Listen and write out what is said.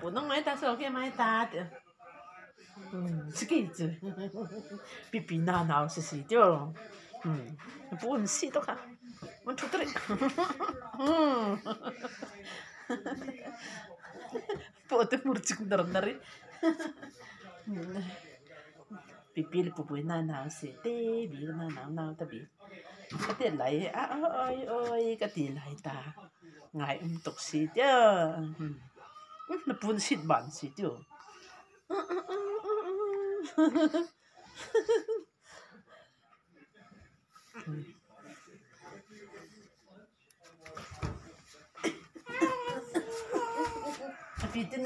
不能买大手给买大的。嗯，是个子，比比那闹是是掉，嗯，不问是都看，问出对，嗯，Pode murcik ndar ndari. Pipil pupuy na na si te bi na na na ta bi. Kati lai a oi oi kati lai Na pun sit ban si tia. Tapi tu